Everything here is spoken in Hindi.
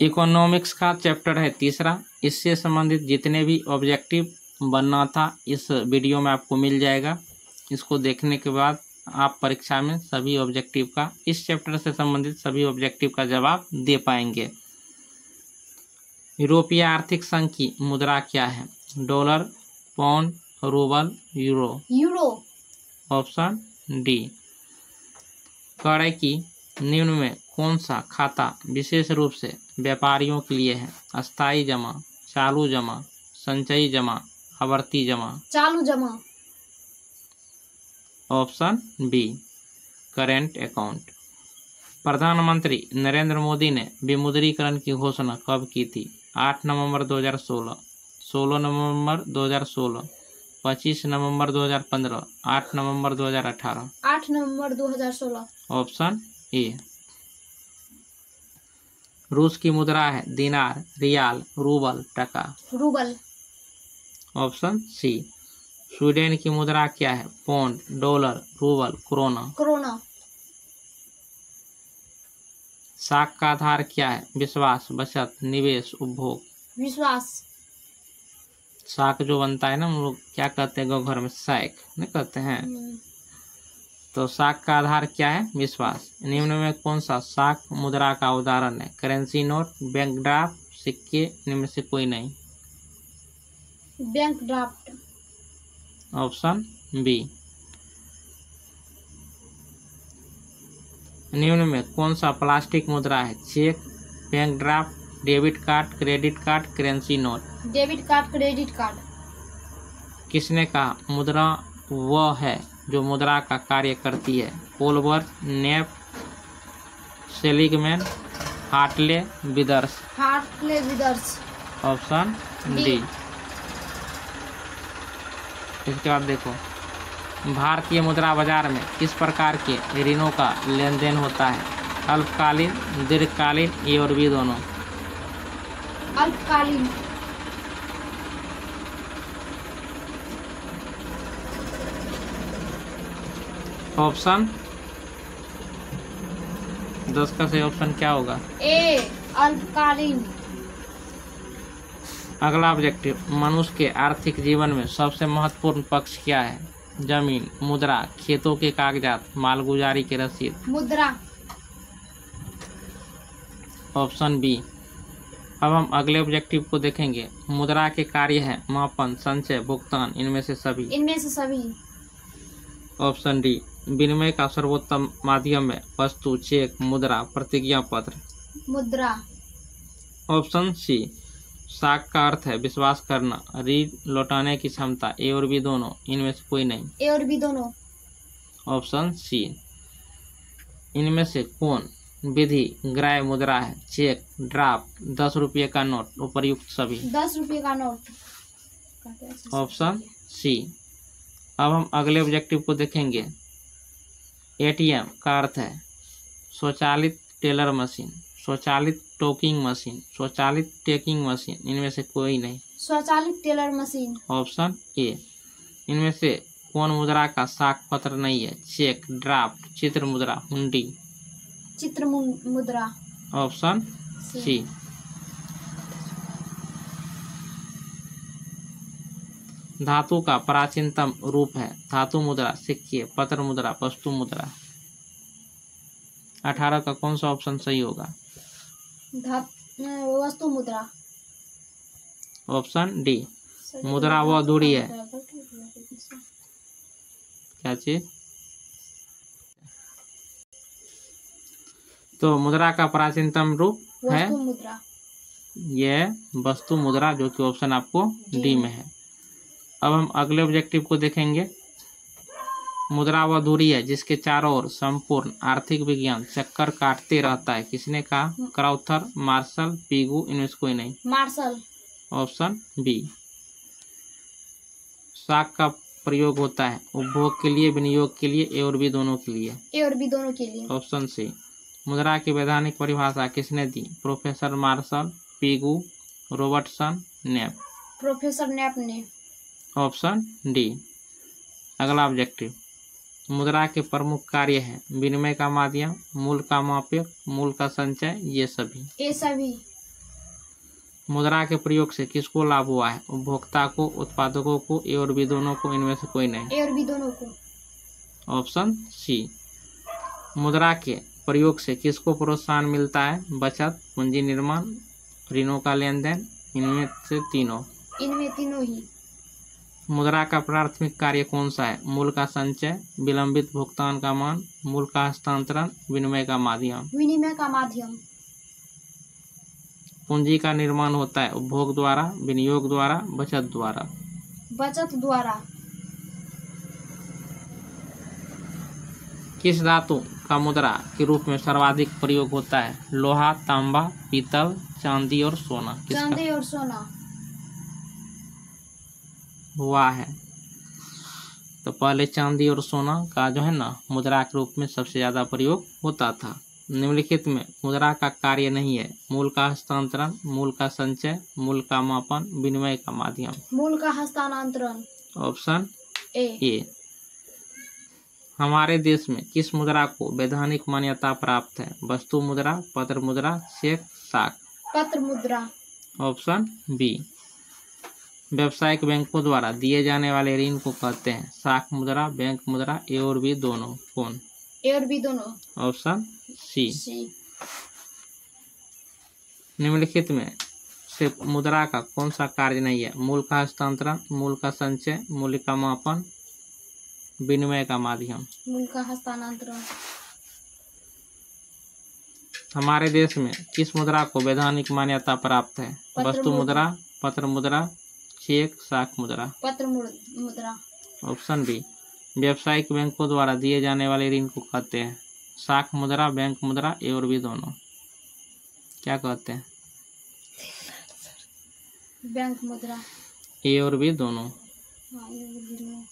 इकोनॉमिक्स का चैप्टर है तीसरा। इससे संबंधित जितने भी ऑब्जेक्टिव बनना था इस वीडियो में आपको मिल जाएगा। इसको देखने के बाद आप परीक्षा में सभी ऑब्जेक्टिव का इस चैप्टर से संबंधित सभी ऑब्जेक्टिव का जवाब दे पाएँगे। यूरोपीय आर्थिक संघ की मुद्रा क्या है? Dollar pound rouble euro. Euro. Option D. कड़े की निम्न में कौन सा खाता विशेष रूप से व्यापारियों के लिए है? अस्थाई जमा चालू जमा संचयी जमा आवर्ती जमा। चालू जमा। Option B current account. प्रधानमंत्री नरेंद्र मोदी ने विमुद्रीकरण की घोषणा कब की थी? 8 नवंबर 2016 16 नवंबर 2016 25 नवंबर 2015 8 नवंबर 2018 आठ नवंबर 2016 ऑप्शन ए। रूस की मुद्रा है दिनार riyal rouble taka. Rouble. Option C Sweden की मुद्रा क्या है? Pound dollar rouble krona. Corona. साख का आधार क्या है? विश्वास बचत निवेश उपभोग। विश्वास। साख जो बनता है ना हम लोग क्या कहते हैं? गाँव घर में सैक नहीं कहते हैं? हम्म, तो साख का आधार क्या है? विश्वास। निम्न में कौन सा साख मुद्रा का उदाहरण है? करेंसी नोट बैंक ड्राफ्ट सिक्के निम्न से कोई नहीं। बैंक ड्राफ्ट ऑप्शन बी निम्न में कौन सा प्लास्टिक मुद्रा है? Cheque bank draft debit card credit card currency note debit card credit card किसने कहा? मुद्रा वह है जो मुद्रा का कार्य करती है। पोलवर Knapp Seligman Hartley Withers Hartley Withers option D. D. इसके बाद देखो। भारतीय मुद्रा बाज़ार में किस प्रकार के ऋणों का लेन देन होता है? अल्पकालीन दीर्घकालीन ये और भी दोनों। अल्पकालीन। ऑप्शन? दस का सही ऑप्शन क्या होगा? ए अल्पकालीन अगला ऑब्जेक्टिव मनुष्य के आर्थिक जीवन में सबसे महत्वपूर्ण पक्ष क्या है? ज़मीन मुद्रा खेतों के कागजात मालगुजारी के रसीद। मुद्रा। ऑप्शन बी अब हम अगले ऑब्जेक्टिव को देखेंगे। मुद्रा के कार्य है मापन संचय भुगतान इनमें से सभी। इनमें से सभी। ऑप्शन डी विनिमय का सर्वोत्तम माध्यम है। वस्तु चेक मुद्रा प्रतिज्ञा पत्र। मुद्रा। ऑप्शन सी साख का अर्थ है विश्वास करना ऋण लौटाने की क्षमता ए और बी दोनों इनमें से कोई नहीं। ए और बी दोनों। ऑप्शन सी इनमें से कौन विधि ग्राय मुद्रा है? चेक ड्राफ्ट दस रुपये का नोट उपर्युक्त सभी। दस रुपये का नोट। ऑप्शन सी अब हम अगले ऑब्जेक्टिव को देखेंगे। एटीएम का अर्थ है स्वचालित टेलर मशीन स्वचालित टोकिंग मशीन स्वचालित टेकिंग मशीन इनमें से कोई नहीं। स्वचालित टेलर मशीन। ऑप्शन ए इनमें से कौन मुद्रा का साख पत्र नहीं है? चेक ड्राफ्ट चित्र मुद्रा हुंडी। चित्र मुद्रा। ऑप्शन सी धातु का प्राचीनतम रूप है। धातु मुद्रा सिक्के पत्र मुद्रा वस्तु मुद्रा। अठारह का कौन सा ऑप्शन सही होगा? वस्तु मुद्रा। ऑप्शन डी मुद्रा वो अधूरी है। क्या चीज़? तो मुद्रा का प्राचीनतम रूप है यह वस्तु मुद्रा जो कि ऑप्शन आपको डी में है। अब हम अगले ऑब्जेक्टिव को देखेंगे। मुद्रा वह दूरी है जिसके चारों ओर संपूर्ण आर्थिक विज्ञान चक्कर काटते रहता है। किसने कहा? क्राउथर मार्शल पीगू इनमें से कोई नहीं। मार्शल। ऑप्शन बी साख का प्रयोग होता है उपभोग के लिए विनियोग के लिए ए और बी दोनों के लिए। ए और बी दोनों के लिए। ऑप्शन सी मुद्रा की वैधानिक परिभाषा किसने दी? Professor Marshall Pigou Robertson Knapp. Professor Knapp ने। Option D. अगला ऑब्जेक्टिव मुद्रा के प्रमुख कार्य है। विनिमय का माध्यम मूल का मापक मूल का संचय ये सभी। ए सभी। मुद्रा के प्रयोग से किसको लाभ हुआ है? उपभोक्ता को उत्पादकों को ए और बी दोनों को इनमें से कोई नहीं। ए और बी दोनों को। Option C. मुद्रा के प्रयोग से किसको प्रोत्साहन मिलता है? बचत पूंजी निर्माण ऋणों का लेन देन इनमें से तीनों। इनमें तीनों ही। मुद्रा का प्राथमिक कार्य कौन सा है? मूल का संचय विलंबित भुगतान का मान मूल का हस्तांतरण विनिमय का माध्यम। विनिमय का माध्यम। पूंजी का निर्माण होता है उपभोग द्वारा विनियोग द्वारा बचत द्वारा। बचत द्वारा। किस धातु का मुद्रा के रूप में सर्वाधिक प्रयोग होता है? लोहा तांबा पीतल चांदी और सोना। चांदी और सोना। हुआ है। तो पहले चांदी और सोना का जो है ना मुद्रा के रूप में सबसे ज़्यादा प्रयोग होता था। निम्नलिखित में मुद्रा का कार्य नहीं है। मूल का हस्तांतरण मूल का संचय मूल का मापन विनिमय का माध्यम। मूल का हस्तांतरण। Option A. ए। हमारे देश में किस मुद्रा को वैधानिक मान्यता प्राप्त है? वस्तु मुद्रा पत्र मुद्रा चेक साख। पत्र मुद्रा। Option B. व्यावसायिक बैंकों द्वारा दिए जाने वाले ऋण को कहते हैं। साख मुद्रा बैंक मुद्रा ए और बी दोनों। कौन? ए और बी दोनों। Option C. सी। निम्नलिखित में से मुद्रा का कौन सा कार्य नहीं है? मूल का हस्तांतरण मूल का संचय मूल्य का मापन विनिमय का माध्यम। मूल का हस्तांतरण। हमारे देश में किस मुद्रा को वैधानिक मान्यता प्राप्त है? वस्तु मुद्रा। मुद्रा पत्र मुद्रा चेक साख मुद्रा। पत्र मुद्रा। ऑप्शन बी व्यावसायिक बैंकों द्वारा दिए जाने वाले ऋण को कहते हैं। साख मुद्रा बैंक मुद्रा ए और बी दोनों। क्या कहते हैं? बैंक मुद्रा। ए और बी दोनों। हाँ।